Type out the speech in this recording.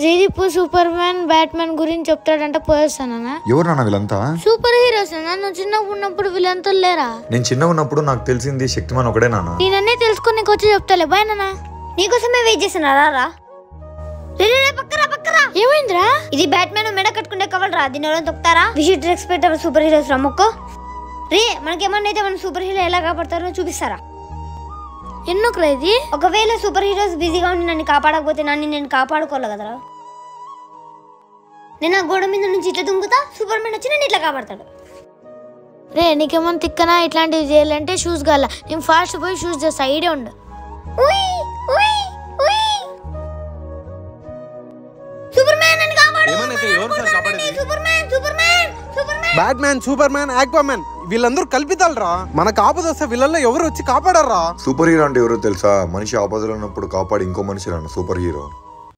Sreedeep Superman Batman గురించి చెప్తాడంటే పోయేస్తానా ఎవరు నాన్న వీళ్ళంతా? సూపర్ హీరోస్ నువ్వు చిన్నప్పుడు ఉన్నప్పుడు వీళ్ళంతా లేరా? నేను చిన్న ఉన్నప్పుడు నాకు తెలిసింది శక్తిమాన్ ఒకడే నాన్న. నేనన్నీ తెలుసుకొని నీకు వచ్చి చెప్తాలే. బాయ్ నాన్న. నీకోసమే వెయిట్ చేస్తున్నారా రా పక్కరా పక్కరా ఏమైందిరా? ఇది బ్యాట్మెన్ మెడ కట్టుకునే కవల్ రా దీని ఎవరైనా తొక్కుతారా? Visit respect our superheroes రా మొక్కో. రే మనకేమన్నా అయితే మన సూపర్ హీరో ఎలా కాపాడతారో చూపిస్తారా? ఎందుకురా ఇది? ఒకవేళ సూపర్ హీరోస్ బిజీగా ఉండి నన్ను కాపాడకపోతే నన్ను నేను కాపాడుకోవాలి కదరా. నేను ఆ గోడ మీద నుంచి ఇట్లా దుంకుతా సూపర్ మ్యాన్ వచ్చి నన్ను ఇట్లా కాపాడతాడు. రే నీకేమన్నా తిక్కనా? ఇట్లాంటివి చేయాలంటే షూస్ కావాలా నేను ఫాస్ట్ పోయి షూస్ చేస్తా ఐడియా ఉండు. Batman Superman Aquaman వీళ్ళందరూ కల్పితాలరా. మన ఆపద వస్తే వీళ్ళల్లో ఎవరు వచ్చి కాపాడరా సూపర్ హీరో అంటే ఎవరో తెలుసా? మనిషి ఆపదలో ఉన్నప్పుడు కాపాడి ఇంకో మనిషి రాను సూపర్ హీరో